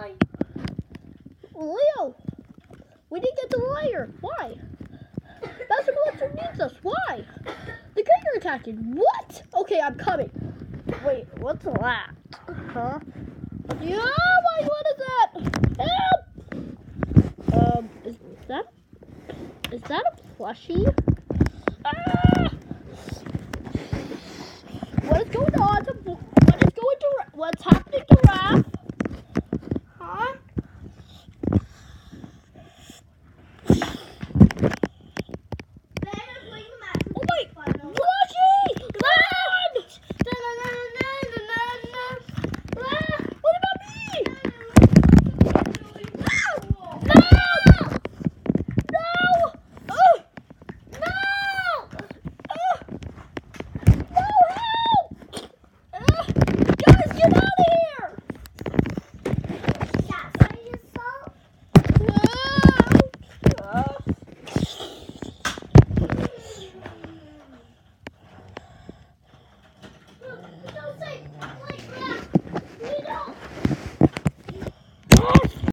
Why? Leo! We didn't get the lawyer. Why? Master Blaster needs us. Why? The king are attacking. What? Okay, I'm coming. Wait, what's that? Huh? Yeah, wait, what is that? Help! Um, is that, is that a plushie? Ah!